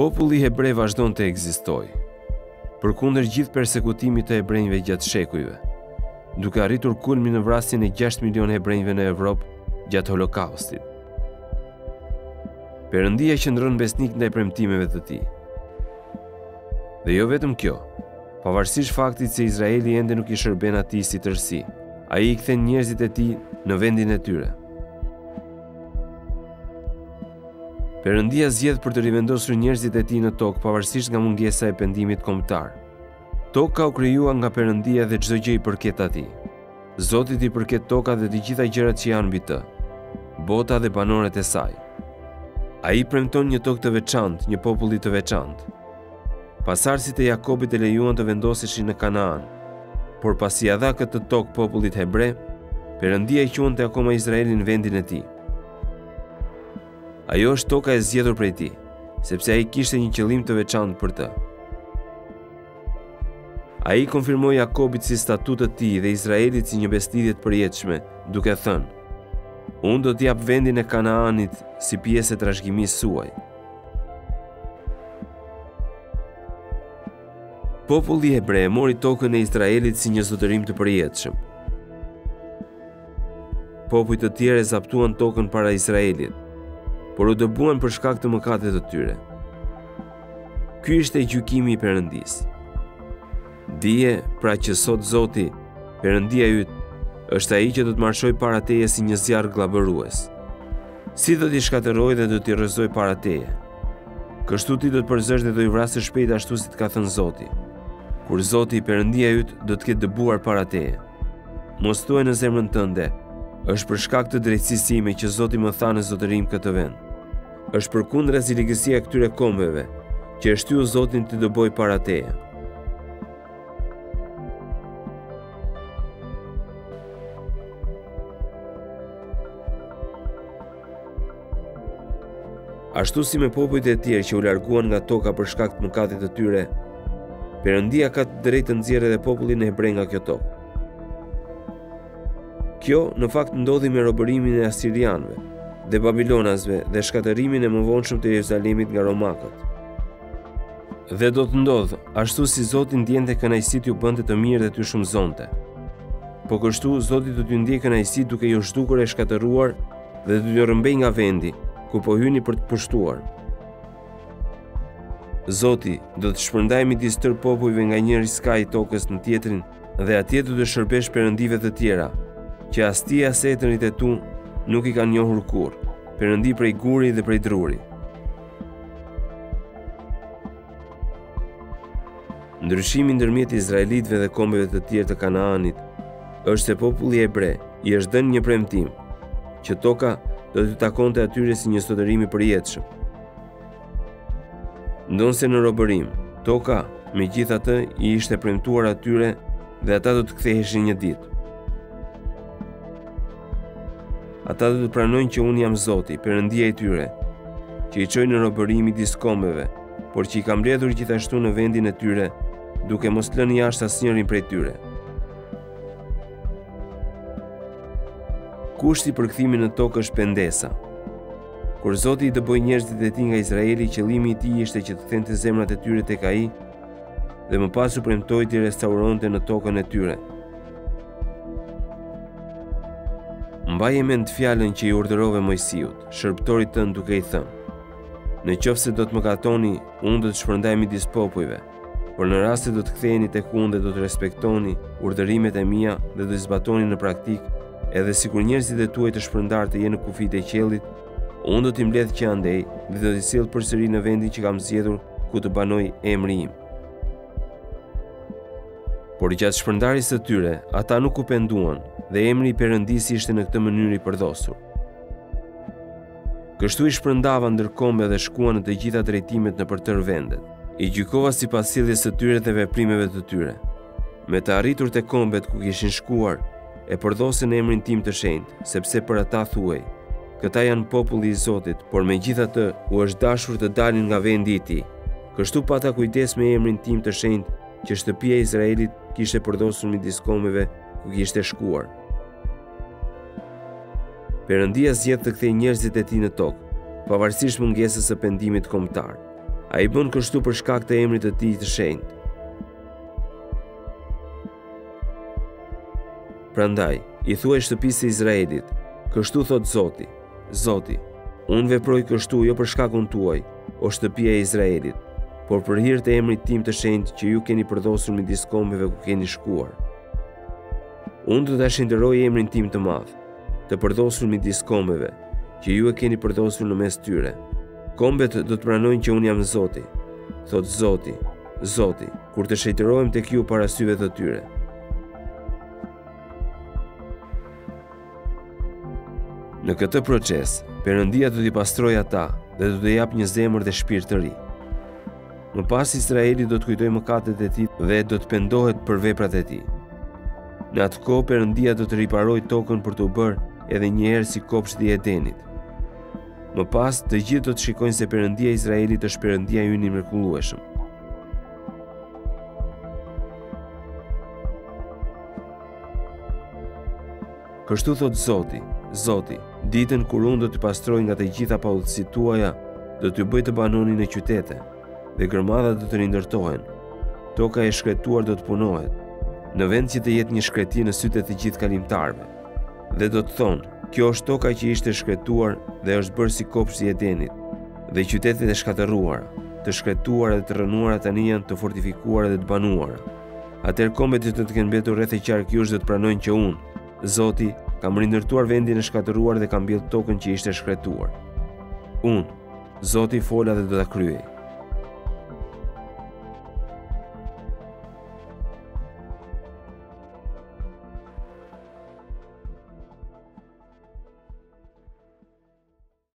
Populli hebre vazhdon të ekzistojë, përkundër gjithë persekutimit të hebrenjve gjatë shekujve, duke arritur kulmin në vrasjen e 6 milion hebrenjve në Evropë gjatë holokaustit. Perëndia qëndron besnik ndaj premtimeve të tij. Dhe jo vetëm kjo, pavarësisht faktit se Izraeli ende nuk i shërben atij si tërësi. Ai i kthen njerëzit e tij në vendin e tyre. Perëndia zgjedh për të rivendosur njerëzit e tij në tokë pavarësisht nga mungesa e pendimit kombëtar. Toka u krijua nga Perëndia dhe çdo gjë i përket atij. Zotit i përket toka dhe të gjitha gjërat që janë mbi të. Bota dhe banorët e saj. Ai premton një tokë të veçantë, një populli të veçantë. Pasardhësit e Jakobit e lejuan të vendoseshin në Kanaan. Por pasi ia dha këtë tokë popullit hebre, Perëndia e quante akoma Izraelin vendin e tij. Ajo është toka e zgjedhur prej tij, sepse ai kishte një qëllim të veçantë për të. Ai ia konfirmoi Jakobit si statut të tij dhe Izraelit si një besëlidhje të përjetshme, duke thënë: Unë do t'ju jap vendin e Kanaanit si pjesë e trashëgimisë suaj. Populli hebre e mori tokën e Izraelit si një zotërim të përjetshëm. Popuj të tjerë zaptuan tokën para Izraelit, por u dëbuan për shkak të mëkateve të tyre. Ky ishte gjykimi i Perëndisë. Dije, pra që sot Zoti, Perëndia yt, është ai që do të marshojë para teje si një zjarr gllabërues. Si do t'i shkatërrojë dhe do t'i rrëzojë para teje. Kështu ti do t'i përzësh dhe do t'i vrasësh shpejt ashtu si të ka thënë Zoti. Kur Zoti, Perëndia yt, do t'i ketë dëbuar para teje. Mos thuaj në zemrën tënde, është për shkak të drejtësisë sime që Zoti më dha në zotërim këtë vend. është përkundrazi ligësia e këtyre kombeve, që e shtyu Zotin t'i dëbojë para teje. Ashtu si me popujt e tjerë që u larguan nga toka për shkak të mëkatit të tyre, Perëndia ka të drejtë të nxjerrë edhe popullin hebre nga kjo tokë. Kjo, në fakt, ndodhi me robërimin e asirianëve dhe babilonasve dhe shkatërrimin e mëvonshëm të Jeruzalemit nga romakët. Dhe do të ndodhë, ashtu si Zoti ndiente kënaqësi t'ju bënte të mirë dhe t'ju shumëzonte. Po kështu Zoti do t'ju ndiejë kënaqësi duke ju zhdukur e shkatërruar dhe do t'ju rrëmbejë nga vendi ku po hyni për të pushtuar. Zoti do të shpërndajë midis tërë popujve nga njëri skaj i tokës në tjetrin dhe atje do të shërbesh perëndive të tjera, që as ti as etërit e tu nuk i kanë njohur kurrë, perëndi prej guri dhe prej druri. Ndryshimi ndërmjet izraelitëve dhe kombeve të tjera të Kanaanit është se popullit hebre i është dhënë një premtim që toka do t'u takonte atyre si një zotërim i përjetshëm. Ndonëse në robërim, toka, megjithatë, i ishte premtuar atyre dhe ata do të ktheheshin një ditë. Ata do të pranojnë që unë jam Zoti, Perëndia i tyre, që i çoj në robëri midis kombeve, por që i kam mbledhur gjithashtu në vendin e tyre, duke mos lënë jashtë asnjërin prej tyre. Kushti për kthimin në tokë është pendesa, Kur Zoti i dëboi njerëzit e tij nga Izraeli, qëllimi i tij ishte që të kthente zemrat e tyre tek ai dhe më pas u premtoi t'i restauronte në tokën e tyre. Mbaje mend fjalën që i urdhërove Moisiut, shërbëtorit tënd duke i thënë: Në qoftë se do të mëkatoni, unë do t'ju shpërndaj midis popujve. Por në rast se do të ktheheni tek unë dhe do të respektoni urdhërimet e mia dhe do t'i zbatoni në praktikë, edhe sikur njerëzit tuaj të shpërndarë të jenë në kufijtë e qiellit, unë do t'i mbledh që andej dhe do t'i sjell përsëri në vendin që kam zgjedhur ku të banojë emri im. Por gjatë shpërndarjes së tyre, ata nuk u penduan dhe emri i Perëndisë ishte në këtë mënyrë i përdhosur. Kështu i shpërndava ndër kombe dhe shkuan në të gjitha drejtimet nëpër tërë vendet. I gjykova sipas sjelljes së tyre dhe veprimeve të tyre. Me të arritur te kombet ku kishin shkuar, e përdhosën emrin tim të shenjtë, sepse për ata thuhej, këta janë populli i Zotit, por megjithatë u është dashur të dalin nga vendi i tij. Kështu pata kujdes me emrin tim të shenjtë, që shtëpia e Izraelit kishte përdhosur midis kombeve ku kishte shkuar. Perëndia zgjedh të kthejë njerëzit e tij në tokë, pavarësisht mungesës së pendimit kombëtar. Ai bën kështu për shkak të emrit të tij të shenjtë. Prandaj, i thuaj shtëpisë së Izraelit, kështu thotë Zoti, Zoti, unë veproj kështu jo për shkakun tuaj, o shtëpia e Izraelit, por për hir të emrit tim të shenjtë që ju keni përdhosur midis kombeve ku keni shkuar. Unë do ta shenjtëroj emrin tim të madh, të përdhosur midis kombeve, që ju e keni përdhosur në mes tyre. Kombet do të pranojnë që unë jam Zoti, thotë Zoti, Zoti, kur të shenjtërohem tek ju para syve të tyre. Në këtë proces, Perëndia do t'i pastrojë ata dhe do t'i japë një zemër dhe shpirt të ri. Më pas Izraeli do të kujtojë mëkatet e tij dhe do të pendohet për veprat e tij. Në atë kohë Perëndia do të riparojë tokën për t'u bërë edhe një herë si kopshti i Edenit. Më pas të gjithë do të shikojnë se Perëndia i Izraelit është Perëndia ynë i mrekullueshëm. Kështu thotë Zoti, Zoti, ditën kur unë do t'ju pastroj nga të gjitha paudhësitë tuaja, do t'ju bëj të banoni në qytete, dhe gërmadhat do të rindërtohen. Toka e shkretuar do të punohet, në vend që të jetë një shkreti në sytë e të gjithë kalimtarëve. Dhe do të thonë, kjo është toka që ishte shkretuar dhe është bërë si kopshti i Edenit, dhe qytetet e shkatërruara, të shkretuara dhe të rrënuara tani janë të fortifikuara dhe të banuara. Atëherë kombet që do të kenë mbetur rreth e rqark jush do të pranojnë që unë, Zoti, kam rindërtuar vendin e shkatërruar dhe kam mbjellë tokën që ishte shkretuar. Unë, Zoti fola dhe do ta kryej.